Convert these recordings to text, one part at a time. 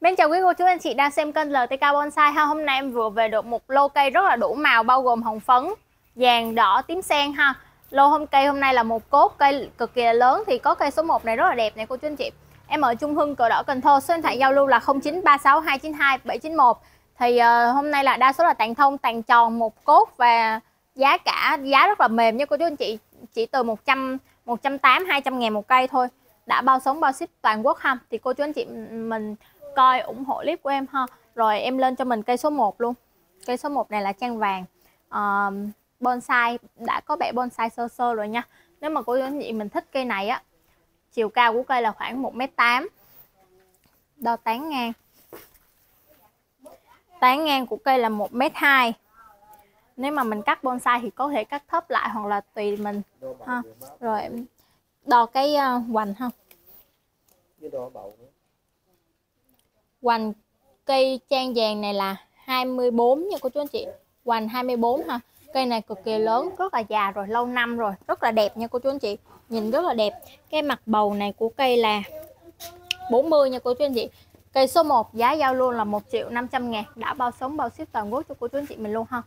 Mến chào quý cô chú anh chị đang xem kênh LTK Bonsai ha. Hôm nay em vừa về được một lô cây rất là đủ màu bao gồm hồng phấn, vàng, đỏ, tím sen ha. Lô hôm cây hôm nay là một cốt cây cực kỳ là lớn thì có cây số 1 này rất là đẹp này cô chú anh chị. Em ở Trung Hưng cờ đỏ Cần Thơ, số điện thoại giao lưu là 0936 292 791. Thì uh, hôm nay là đa số là tàn thông, tàn tròn một cốt và giá cả giá rất là mềm nha cô chú anh chị, chỉ từ 100 180 200 ngàn một cây thôi. Đã bao sống bao ship toàn quốc ha. Thì cô chú anh chị ừ, mình coi ủng hộ clip của em ha. Rồi em lên cho mình cây số 1 luôn. Cây số 1 này là trang vàng. Uh, bonsai đã có bẻ bonsai sơ sơ rồi nha. Nếu mà cô anh chị mình thích cây này á chiều cao của cây là khoảng 1m8 đo tán ngang. Tán ngang của cây là 1m2 nếu mà mình cắt bonsai thì có thể cắt thấp lại hoặc là tùy mình ha. Rồi đo cái uh, hoành ha hoành cây trang vàng này là 24 nha cô chú anh chị. Hoành 24 ha. Cây này cực kỳ lớn rất là già rồi lâu năm rồi. Rất là đẹp nha cô chú anh chị. Nhìn rất là đẹp. Cái mặt bầu này của cây là 40 nha cô chú anh chị. Cây số 1 giá giao luôn là 1 triệu 500 ngàn. Đã bao sống bao ship toàn quốc cho cô chú anh chị mình luôn ha.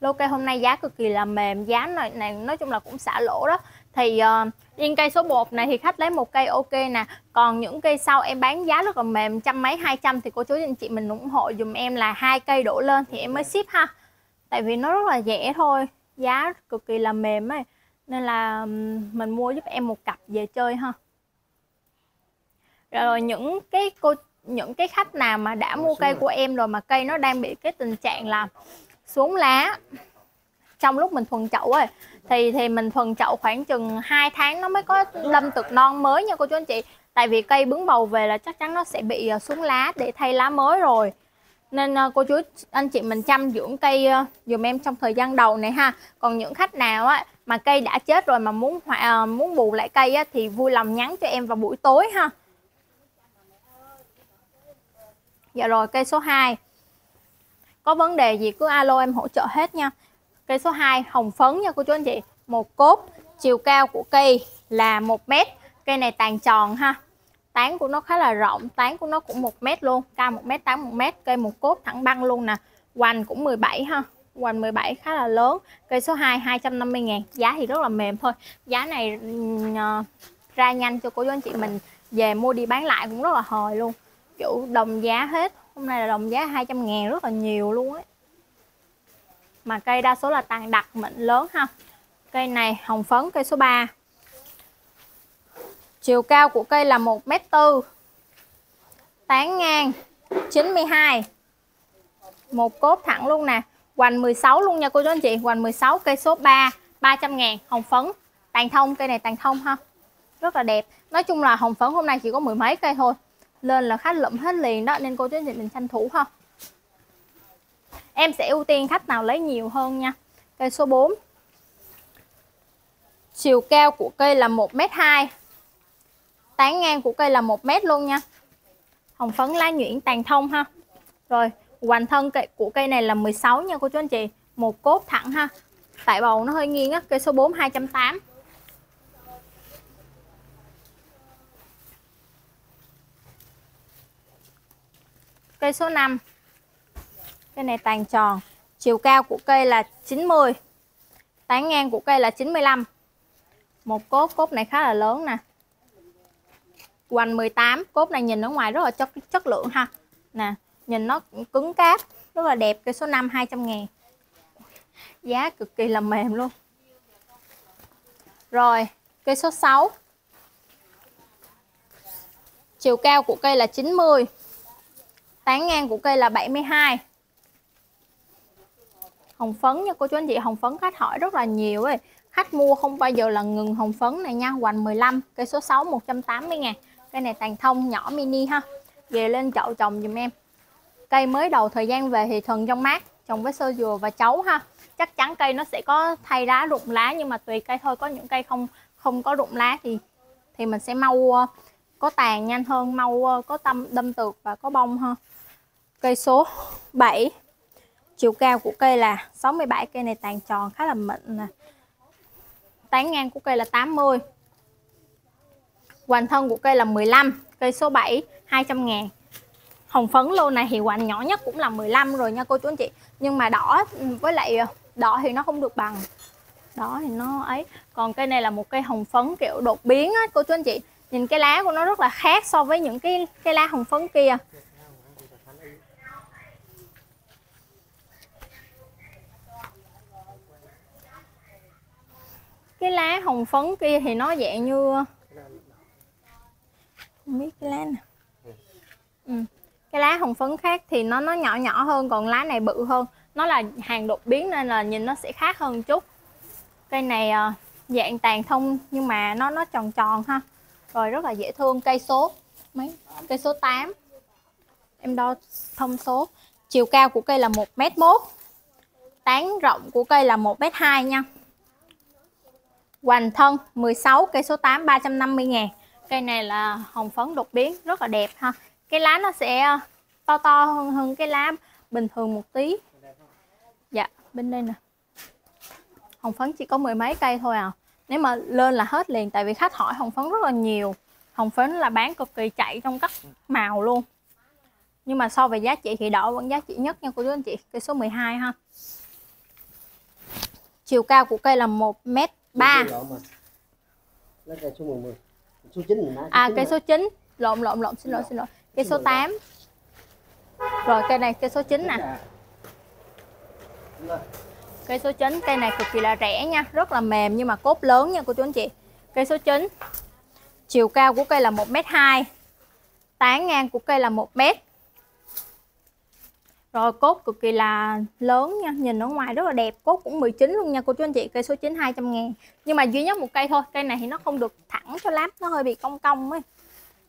Lô cây hôm nay giá cực kỳ là mềm giá này, này nói chung là cũng xả lỗ đó thì uh, riêng cây số 1 này thì khách lấy một cây ok nè. Còn những cây sau em bán giá rất là mềm trăm mấy hai trăm thì cô chú anh chị mình ủng hộ dùm em là hai cây đổ lên thì em mới ship ha. Tại vì nó rất là rẻ thôi giá cực kỳ là mềm ấy. Nên là mình mua giúp em một cặp về chơi ha. Rồi những cái cô những cái khách nào mà đã mua cây của em rồi mà cây nó đang bị cái tình trạng là xuống lá trong lúc mình thuần chậu ấy thì thì mình phần chậu khoảng chừng 2 tháng nó mới có lâm tược non mới nha cô chú anh chị. Tại vì cây bứng bầu về là chắc chắn nó sẽ bị ờ, xuống lá để thay lá mới rồi. Nên ờ, cô chú anh chị mình chăm dưỡng cây ờ, dùm em trong thời gian đầu này ha. Còn những khách nào á mà cây đã chết rồi mà muốn muốn bù lại cây á, thì vui lòng nhắn cho em vào buổi tối ha. Dạ rồi cây số 2 có vấn đề gì cứ alo em hỗ trợ hết nha cây số 2 hồng phấn nha cô chú anh chị. Một cốt chiều cao của cây là 1 mét. Cây này tàn tròn ha. Tán của nó khá là rộng tán của nó cũng 1 mét luôn. Cao 1 mét tán 1 mét. Cây một cốt thẳng băng luôn nè. Hoành cũng 17 ha. Hoành 17 khá là lớn. Cây số 2 250 ngàn. Giá thì rất là mềm thôi. Giá này uh, ra nhanh cho cô chú anh chị mình về mua đi bán lại cũng rất là hời luôn. Kiểu đồng giá hết. Hôm nay là đồng giá 200 ngàn rất là nhiều luôn ấy mà cây đa số là tàn đặc mịn lớn ha. Cây này hồng phấn, cây số 3 chiều cao của cây là 1m4 tán ngang 92 một cốt thẳng luôn nè. Hoành 16 luôn nha cô chú anh chị. Hoành 16 cây số 3 300 ngàn, hồng phấn. Tàn thông, cây này tàn thông ha. Rất là đẹp. Nói chung là hồng phấn hôm nay chỉ có mười mấy cây thôi. Lên là khách lụm hết liền đó, nên cô chú anh chị mình tranh thủ ha em sẽ ưu tiên khách nào lấy nhiều hơn nha. Cây số 4 chiều cao của cây là 1m2 tán ngang của cây là 1m luôn nha. Hồng phấn, lá nhuyễn tàn thông ha. Rồi, hoành thân của cây này là 16 nha cô chú anh chị. Một cốt thẳng ha. Tại bầu nó hơi nghiêng á, cây số 4 280 cây số 5 cây này tàn tròn. Chiều cao của cây là 90 tán ngang của cây là 95 một cốt cốt này khá là lớn nè. Hoành 18 cốt này nhìn ở ngoài rất là chất chất lượng ha. Nè, nhìn nó cứng cáp, rất là đẹp, cây số 5 200 ngàn giá cực kỳ là mềm luôn. Rồi, cây số 6 chiều cao của cây là 90 tán ngang của cây là 72 hồng phấn nha, cô chú anh chị, hồng phấn khách hỏi rất là nhiều ấy. Khách mua không bao giờ là ngừng hồng phấn này nha, hoành 15 cây số 6 180 ngàn. Cây này tàn thông, nhỏ, mini ha. Về lên chậu trồng dùm em. Cây mới đầu thời gian về thì thuần trong mát, trồng với sơ dừa và chấu ha. Chắc chắn cây nó sẽ có thay lá rụng lá, nhưng mà tùy cây thôi, có những cây không không có rụng lá thì thì mình sẽ mau ờ, có tàn nhanh hơn, mau ờ, có tâm, đâm tược và có bông hơn. Cây số 7 chiều cao của cây là 67 cây này tàn tròn khá là mịn nè. Tán ngang của cây là 80 hoành thân của cây là 15 cây số 7 200 ngàn. Hồng phấn lô này thì hoành nhỏ nhất cũng là 15 rồi nha cô chú anh chị. Nhưng mà đỏ, với lại đỏ thì nó không được bằng. Đó thì nó ấy. Còn cây này là một cây hồng phấn kiểu đột biến á, cô chú anh chị. Nhìn cái lá của nó rất là khác so với những cái cái lá hồng phấn kia. Cái lá hồng phấn kia thì nó dạng như, không biết cái lá nào. Ừ. cái lá hồng phấn khác thì nó nó nhỏ nhỏ hơn, còn lá này bự hơn. Nó là hàng đột biến nên là nhìn nó sẽ khác hơn chút. Cây này ờ, dạng tàn thông nhưng mà nó nó tròn tròn ha. Rồi rất là dễ thương, cây số mấy, cây số 8 em đo thông số. Chiều cao của cây là một m mốt. Tán rộng của cây là một m hai nha hoành thân 16 cây số 8 350 ngàn. Cây này là hồng phấn đột biến, rất là đẹp ha. Cái lá nó sẽ ờ, to to hơn hơn cái lá bình thường một tí. Dạ bên đây nè. Hồng phấn chỉ có mười mấy cây thôi à. Nếu mà lên là hết liền, tại vì khách hỏi hồng phấn rất là nhiều. Hồng phấn là bán cực kỳ chạy trong các màu luôn. Nhưng mà so về giá trị thì đỏ vẫn giá trị nhất nha cô chú anh chị, cây số 12 ha. Chiều cao của cây là 1 3 cây số 10 số 9 à cây số 9 lộn lộn lộn xin lỗi xin lỗi. Cây số 8 rồi cây này cây số 9 nè. Cây số 9 cây này cực kỳ là rẻ nha. Rất là mềm nhưng mà cốt lớn nha cô chú anh chị. Cây số 9 chiều cao của cây là 1m2 tán ngang của cây là 1m rồi cốt cực kỳ là lớn nha, Nhìn ở ngoài rất là đẹp. Cốt cũng 19 luôn nha, cô chú anh chị, Cây số 9 200 ngàn. Nhưng mà duy nhất một cây thôi, Cây này thì nó không được thẳng cho lắm Nó hơi bị cong cong ấy.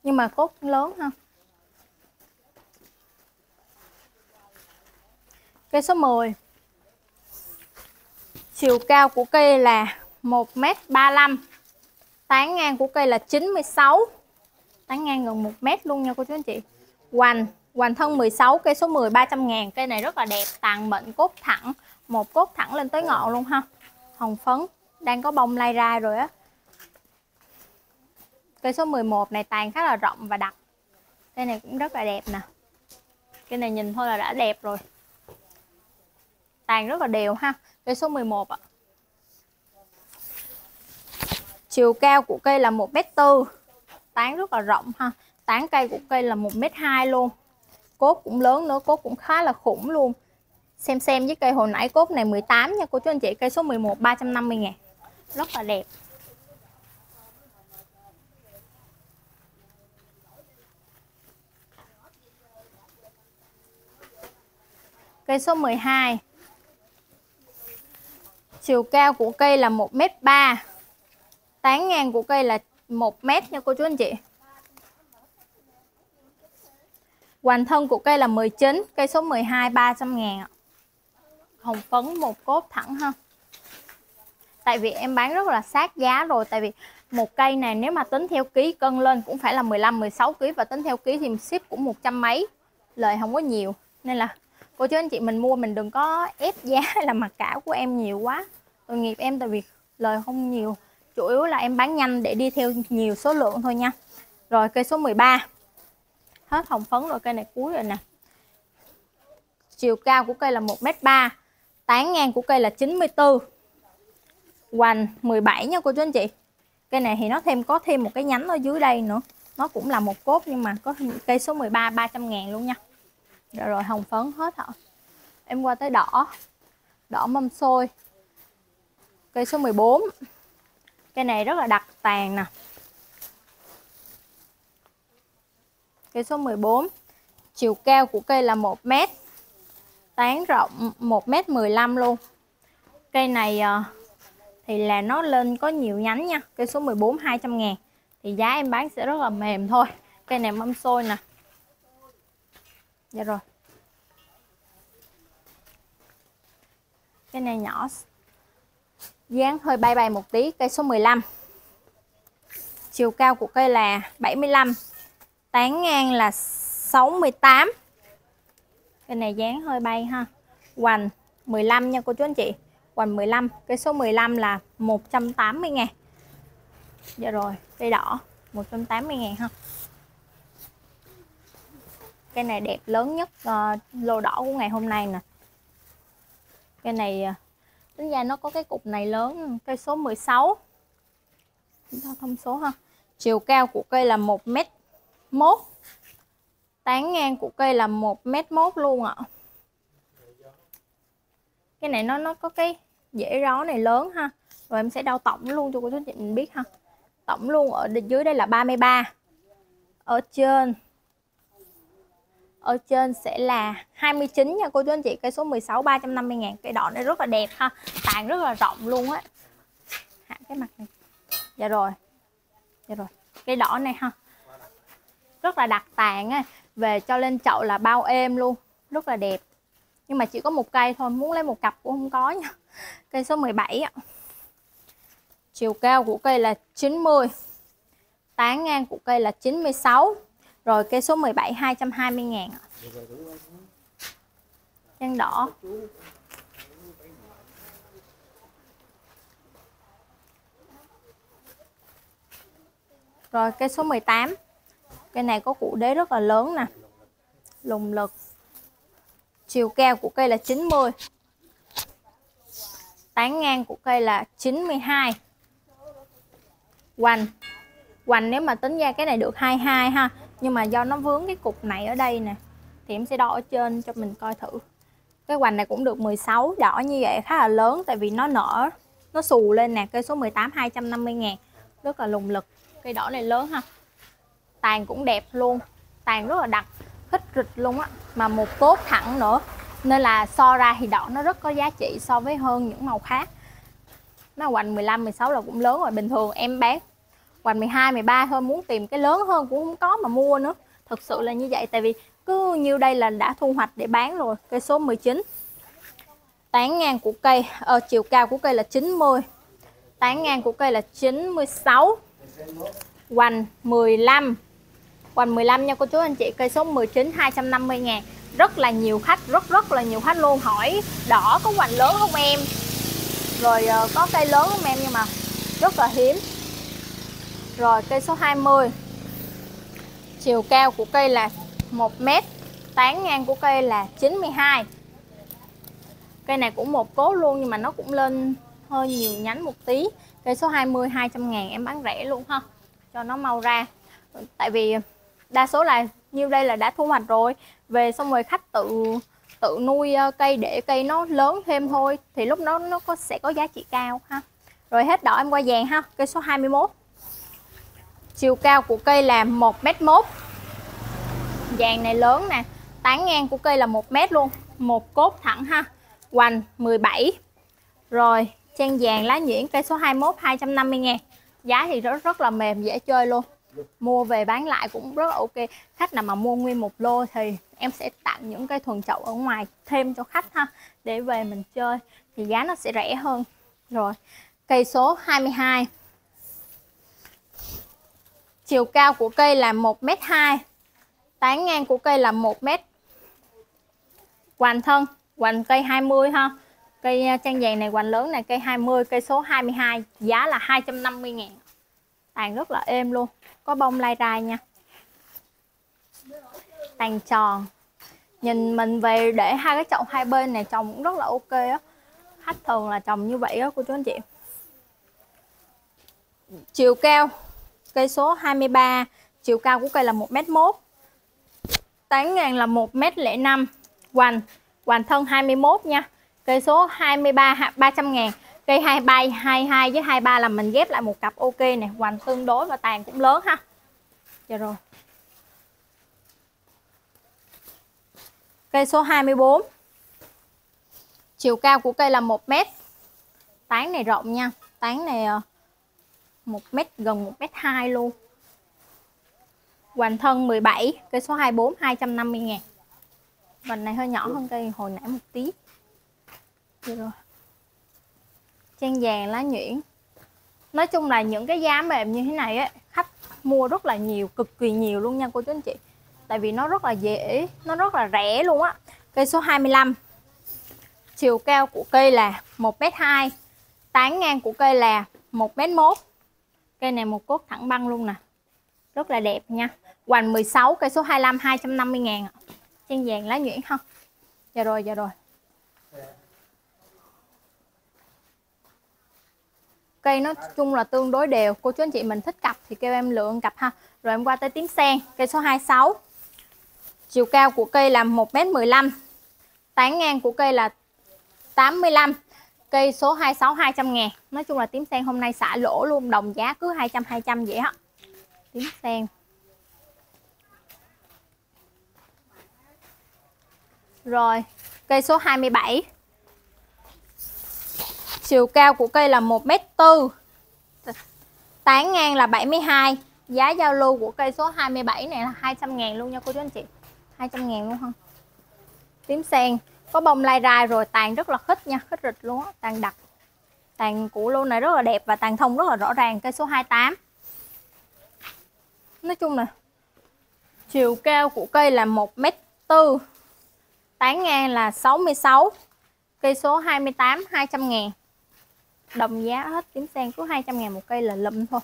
Nhưng mà cốt lớn ha. Cây số 10 Chiều cao của cây là 1m35 Tán ngang của cây là 96 Tán ngang gần 1m luôn nha, cô chú anh chị. Hoành. Hoành thân 16 cây số 10 300 ngàn. Cây này rất là đẹp, Tàn mệnh cốt thẳng, Một cốt thẳng lên tới ngọn luôn ha. Hồng phấn Đang có bông lai ra rồi á. Cây số 11 này tàn khá là rộng và đặc. Cây này cũng rất là đẹp nè. Cây này nhìn thôi là đã đẹp rồi. Tàn rất là đều ha. Cây số 11 ạ. Chiều cao của cây là 1m4 Tán rất là rộng ha. Tán cây của cây là 1m2 luôn. Cốt cũng lớn nữa Cốt cũng khá là khủng luôn. Xem xem với cây hồi nãy cốt này 18 nha cô chú anh chị Cây số 11 350 ngàn. Rất là đẹp. Cây số 12 Chiều cao của cây là 1m3 Tán ngang của cây là 1m nha cô chú anh chị Hoành thân của cây là 19 Cây số 12 300 ngàn Hồng phấn một cốt thẳng ha. Tại vì em bán rất là sát giá rồi, Tại vì một cây này nếu mà tính theo ký cân lên cũng phải là 15-16 kg Và tính theo ký thì ship cũng một trăm mấy Lời không có nhiều. Nên là cô chú anh chị mình mua mình đừng có ép giá hay là mặc cả của em nhiều quá. Tội nghiệp em tại vì lời không nhiều, chủ yếu là em bán nhanh để đi theo nhiều số lượng thôi nha. Rồi, cây số 13 hết hồng phấn rồi cây này cuối rồi nè. Chiều cao của cây là 1m3 tán ngang của cây là 94 hoành 17 nha cô chú anh chị. Cây này thì nó thêm có thêm một cái nhánh ở dưới đây nữa. Nó cũng là một cốt nhưng mà có cây số 13 300 ngàn luôn nha. Rồi, rồi hồng phấn hết hả? Em qua tới đỏ. Đỏ mâm xôi. Cây số 14 cây này rất là đặc tàn nè. Cây số 14 chiều cao của cây là 1 mét. Tán rộng 1 mét 15 luôn. Cây này ờ, thì là nó lên có nhiều nhánh nha. Cây số 14 200 ngàn. Thì giá em bán sẽ rất là mềm thôi. Cây này mâm xôi nè. Dạ rồi. Cái này nhỏ. Dáng hơi bay bay một tí. Cây số 15 chiều cao của cây là 75 tán ngang là 68 cái này dáng hơi bay ha. Hoành 15 nha cô chú anh chị. Hoành 15 cái số 15 là 180 ngàn. Dạ rồi cây đỏ 180 ngàn ha. Cái này đẹp lớn nhất uh, lô đỏ của ngày hôm nay nè. Cái này ờ, tính ra nó có cái cục này lớn cây số 16 thông số ha. Chiều cao của cây là 1 mét mốt. Tán ngang của cây là một mét mốt luôn ạ. Cái này nó nó có cái dễ ró này lớn ha. Rồi em sẽ đo tổng luôn cho cô chú chị mình biết ha. Tổng luôn ở dưới đây là 33 ở trên ở trên sẽ là 29 nha cô chú anh chị. Cây số 16 350 ngàn. Cây đỏ này rất là đẹp ha. Tàn rất là rộng luôn á. Hạ cái mặt này. Dạ rồi. Dạ rồi. Cây đỏ này ha rất là đặc tàn á. Về cho lên chậu là bao êm luôn, rất là đẹp. Nhưng mà chỉ có một cây thôi, muốn lấy một cặp cũng không có nha. Cây số 17 ạ. Chiều cao của cây là 90 tán ngang của cây là 96 rồi cây số 17 220 ngàn ạ. Trang đỏ. Rồi cây số 18 Cây này có củ đế rất là lớn nè. Lùng lực. Chiều cao của cây là 90 Tán ngang của cây là 92 Hoành. Hoành nếu mà tính ra cái này được 22 ha. Nhưng mà do nó vướng cái cục này ở đây nè, Thì em sẽ đo ở trên cho mình coi thử. Cái hoành này cũng được 16 Đỏ như vậy khá là lớn Tại vì nó nở, Nó xù lên nè, Cây số 18 250 ngàn. Rất là lùng lực. Cây đỏ này lớn ha. Tàn cũng đẹp luôn. Tàn rất là đặc hít rịch luôn á. Mà một cốt thẳng nữa. Nên là so ra thì đỏ nó rất có giá trị so với hơn những màu khác. Nó hoành 15 16 là cũng lớn rồi bình thường em bán. Hoành 12 13 thôi muốn tìm cái lớn hơn cũng không có mà mua nữa. Thực sự là như vậy tại vì cứ như đây là đã thu hoạch để bán rồi cây số 19 tán ngang của cây ờ, chiều cao của cây là 90 tán ngang của cây là 96 hoành 15 hoành 15 nha cô chú anh chị, cây số 19 250 ngàn. Rất là nhiều khách, rất rất là nhiều khách luôn. Hỏi, đỏ có hoành lớn không em? Rồi ờ, có cây lớn không em? Nhưng mà rất là hiếm. Rồi, cây số 20 chiều cao của cây là 1 mét, tán ngang của cây là 92 cây này cũng một cố luôn, nhưng mà nó cũng lên hơi nhiều nhánh một tí. Cây số 20 200 ngàn, em bán rẻ luôn ha. Cho nó mau ra. Tại vì đa số là như đây là đã thu hoạch rồi. Về xong rồi khách tự tự nuôi ờ, cây để cây nó lớn thêm thôi, thì lúc đó nó có, sẽ có giá trị cao ha. Rồi hết đỏ em qua vàng ha, cây số 21 chiều cao của cây là 1 mét mốt. Vàng này lớn nè, tán ngang của cây là 1 mét luôn, một cốt thẳng ha, hoành 17 rồi trang vàng lá nhuyễn cây số 21 250 ngàn. Giá thì rất rất là mềm, dễ chơi luôn mua về bán lại cũng rất là ok. Khách nào mà mua nguyên một lô thì em sẽ tặng những cây thuần chậu ở ngoài thêm cho khách ha, để về mình chơi. Thì giá nó sẽ rẻ hơn. Rồi, cây số 22 chiều cao của cây là 1m2 tán ngang của cây là 1m hoành thân hoành cây 20 ha. Cây à, trang vàng này hoành lớn này, cây 20 cây số 22 giá là 250 ngàn tàn rất là êm luôn. Có bông lai rai nha. Tàn tròn. Nhìn mình về để hai cái chậu hai bên này, trồng cũng rất là ok á. Khách thường là trồng như vậy á, cô chú anh chị. Chiều cao, cây số 23 chiều cao của cây là 1m1 tán ngàn là 1m05 hoành hoành thân 21 nha. Cây số 23 300 ngàn cây 23 22 với 23 là mình ghép lại một cặp ok này hoành tương đối và tàn cũng lớn ha. Dạ rồi. Cây số 24 chiều cao của cây là 1 mét. Tán này rộng nha. Tán này 1 ờ, mét gần 1 mét 2 luôn. Hoành thân 17 cây số 24 250 ngàn. Vành này hơi nhỏ hơn cây hồi nãy một tí. Được rồi trang vàng lá nhuyễn. Nói chung là những cái giá mềm như thế này ấy, khách mua rất là nhiều cực kỳ nhiều luôn nha cô chú anh chị. Tại vì nó rất là dễ nó rất là rẻ luôn á. Cây số 25 chiều cao của cây là 1m2 tán ngang của cây là 1m1 cây này một cốt thẳng băng luôn nè. Rất là đẹp nha. Hoành 16 cây số 25 250 ngàn Trang vàng lá nhuyễn không Dạ rồi dạ rồi. Cây nó chung là tương đối đều. Cô chú anh chị mình thích cặp thì kêu em lượng cặp ha. Rồi em qua tới tím sen, Cây số 26 Chiều cao của cây là 1m15 Tán ngang của cây là 85 Cây số 26 200 ngàn. Nói chung là tím sen hôm nay xả lỗ luôn, Đồng giá cứ 200 200 vậy á. Tím sen. Rồi, Cây số 27 Chiều cao của cây là 1m4 Tán ngang là 72 Giá giao lưu của cây số 27 này là 200 ngàn luôn nha cô chú anh chị. 200 ngàn luôn không Tím sen. Có bông lai rai rồi, tàn rất là khích nha, Khích rịch luôn á, Tàn đặc. Tàn của lô này rất là đẹp và tàn thông rất là rõ ràng, Cây số 28 Nói chung là Chiều cao của cây là 1m4 Tán ngang là 66 Cây số 28 200 ngàn. Đồng giá hết tím sen cứ 200 ngàn một cây là lụm thôi.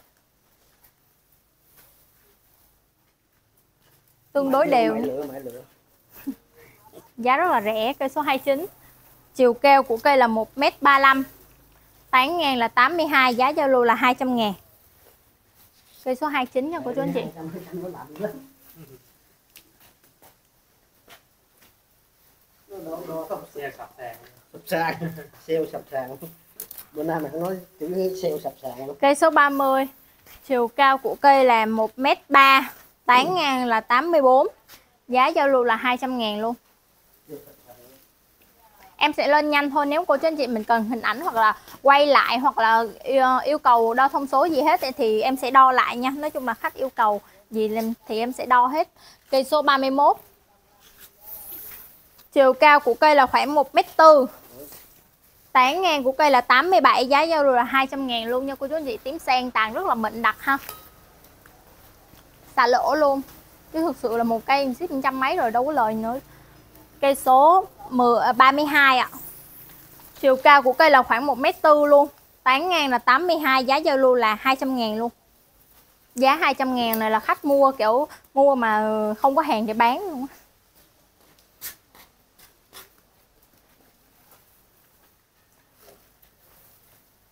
Tương đối đều Giá rất là rẻ Cây số 29 Chiều cao của cây là 1m35 Tán ngang là 82 Giá giao lưu là 200 ngàn. Cây số 29 nha cô chú anh chị. Sập sàn. Sale sập sàn bữa nay mình nói chữ sale sập sàn luôn Cây số 30 Chiều cao của cây là 1m3 Tán ngang là 84 Giá giao lưu là 200 ngàn luôn. Em sẽ lên nhanh thôi nếu cô chú anh chị mình cần hình ảnh hoặc là quay lại hoặc là yêu, yêu cầu đo thông số gì hết thì em sẽ đo lại nha. Nói chung là khách yêu cầu gì thì em sẽ đo hết. Cây số 31 Chiều cao của cây là khoảng 1m4 Tán ngang của cây là 87 Giá giao lưu là 200 ngàn luôn nha cô chú anh chị. Tím sen tàn rất là mịn đặc ha. Xả lỗ luôn. Chứ thực sự là một cây ship trăm mấy rồi đâu có lời nữa. Cây số 10, 32 à, ạ. À. Chiều cao của cây là khoảng 1m4 luôn. Tán ngang là 82 Giá giao lưu là 200 ngàn luôn. Giá 200 ngàn này là khách mua kiểu Mua mà không có hàng để bán luôn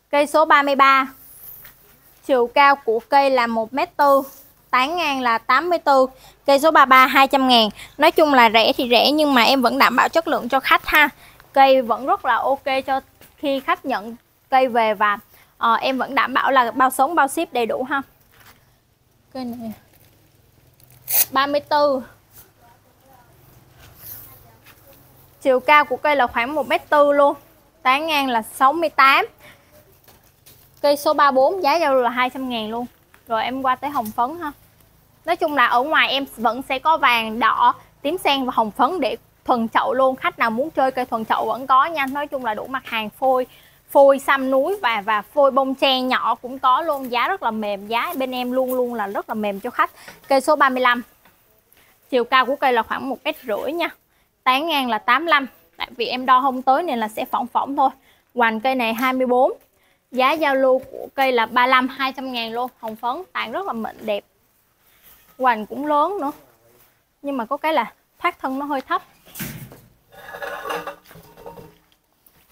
Cây số 33 Chiều cao của cây là 1m4 8 ngang là 84 Cây số 33 200 ngàn. Nói chung là rẻ thì rẻ nhưng mà em vẫn đảm bảo chất lượng cho khách ha. Cây vẫn rất là ok cho khi khách nhận cây về và à, em vẫn đảm bảo là bao sống bao ship đầy đủ ha. Cây này. 34 Chiều cao của cây là khoảng 1m4 luôn Tán ngang là 68 Cây số 34 giá giao là 200 ngàn luôn. Rồi em qua tới hồng phấn ha. Nói chung là ở ngoài em vẫn sẽ có vàng, đỏ, tím sen và hồng phấn để thuần chậu luôn. Khách nào muốn chơi cây thuần chậu vẫn có nha. Nói chung là đủ mặt hàng phôi Phôi xăm núi và và phôi bông tre nhỏ cũng có luôn. Giá rất là mềm Giá bên em luôn luôn là rất là mềm cho khách. Cây số 35 Chiều cao của cây là khoảng một mét rưỡi nha. Tán ngang là 85 Tại vì em đo không tới nên là sẽ phỏng phỏng thôi. Hoành cây này 24 Giá giao lưu của cây là 35 200 ngàn luôn. Hồng phấn, tàn rất là mịn, đẹp. Hoành cũng lớn nữa. Nhưng mà có cái là thoát thân nó hơi thấp.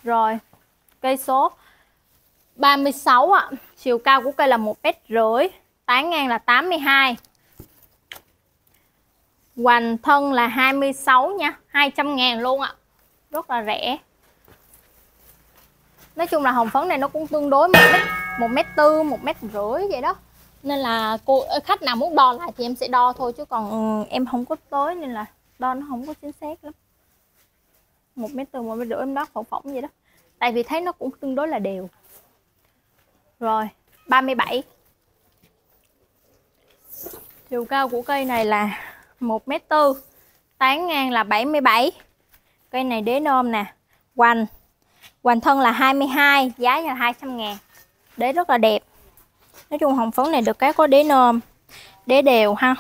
Rồi, Cây số 36 ạ. À. Chiều cao của cây là 1 mét rưỡi, Tán ngang là 82 Hoành thân là 26 nha 200 ngàn luôn ạ. À. Rất là rẻ nói chung là hồng phấn này nó cũng tương đối một mét một mét tư một mét rưỡi vậy đó. Nên là cô ờ, khách nào muốn đo lại thì em sẽ đo thôi chứ còn ừ, em không có tới nên là đo nó không có chính xác lắm. Một mét tư một mét rưỡi em đo phỏng phỏng vậy đó. Tại vì thấy nó cũng tương đối là đều. Rồi 37 chiều cao của cây này là một mét tư tán ngang là 77 cây này đế nôm nè quanh Hoành thân là 22, giá là 200 ngàn. Đế rất là đẹp. Nói chung hồng phấn này được cái có đế nôm Đế đều ha.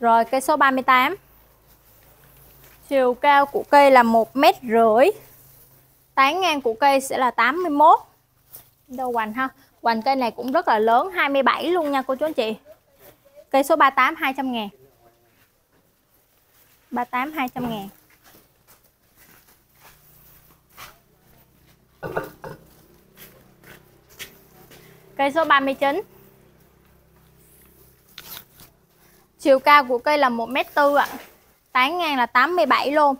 Rồi cây số 38 Chiều cao của cây là 1 m rưỡi. Tán ngang của cây sẽ là 81 Đâu hoành ha? Hoành cây này cũng rất là lớn 27 luôn nha cô chú anh chị. Cây số 38 200 ngàn. 38 200 ngàn. Cây số 39 Chiều cao của cây là 1m4 ạ. Tán ngang là 87 luôn.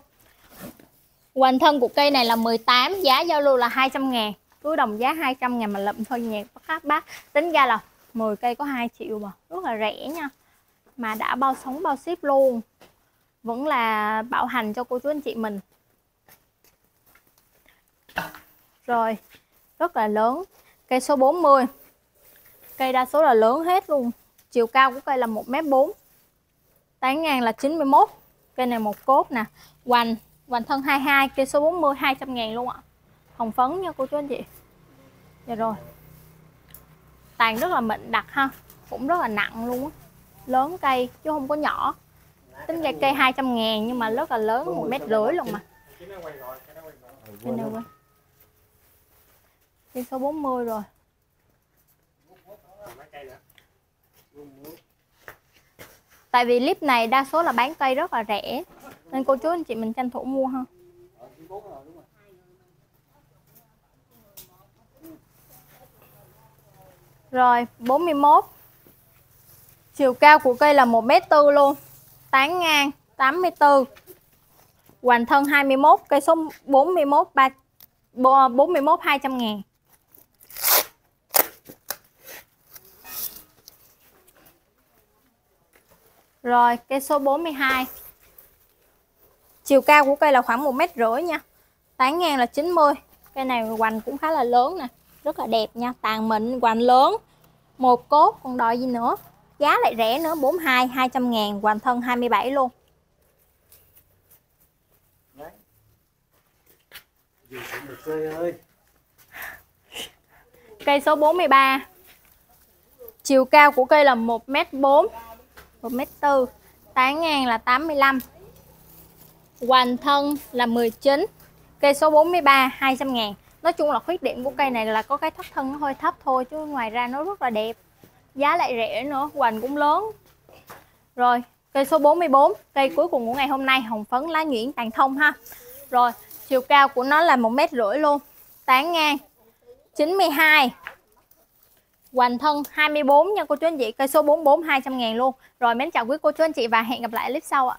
Hoành thân của cây này là 18 Giá giao lưu là 200 ngàn. Túi đồng giá 200 ngàn mà lậm thôi nhạc các bác Tính ra là 10 cây có 2 triệu mà. Rất là rẻ nha. Mà đã bao sống bao ship luôn. Vẫn là bảo hành cho cô chú anh chị mình. Rồi, Rất là lớn. Cây số 40 Cây đa số là lớn hết luôn. Chiều cao của cây là 1m4 Tán ngang là 91 Cây này một cốt nè. Hoành Hoành thân 22 Cây số 40 200 ngàn luôn ạ. Hồng phấn nha cô chú anh chị. Dạ rồi. Tàn rất là mịn đặc ha. Cũng rất là nặng luôn á. Lớn cây chứ không có nhỏ. Tính ra cây 200 ngàn nhưng mà rất là lớn, một mét rưỡi luôn mà. Cây này quay Cây số 40 rồi. Tại vì clip này đa số là bán cây rất là rẻ Nên cô chú anh chị mình tranh thủ mua ha. Rồi 41 Chiều cao của cây là 1m4 luôn. Tán ngang 84 Hoành thân 21 Cây số 41 3, 41 200 ngàn. Rồi, cây số 42 Chiều cao của cây là khoảng 1 mét rưỡi nha. Tán ngang là 90 Cây này hoành cũng khá là lớn nè. Rất là đẹp nha. Tàn mịn, hoành lớn. Một cốt, còn đòi gì nữa? Giá lại rẻ nữa. 42 200 ngàn, Hoành thân 27 luôn. Cây số 43 Chiều cao của cây là 1m4 1m4 8 ngàn là 85 Hoành thân là 19 Cây số 43 200 ngàn. Nói chung là khuyết điểm của cây này là có cái thấp thân nó hơi thấp thôi Chứ ngoài ra nó rất là đẹp. Giá lại rẻ nữa, hoành cũng lớn. Rồi, cây số 44 Cây cuối cùng của ngày hôm nay Hồng phấn lá nhuyễn tàn thông ha. Rồi, chiều cao của nó là 1 mét rưỡi luôn. 8 ngang 92 Hoành thân 24 nha cô chú anh chị, Cây số 44 200 ngàn luôn. Rồi mến chào quý cô chú anh chị và hẹn gặp lại clip sau ạ.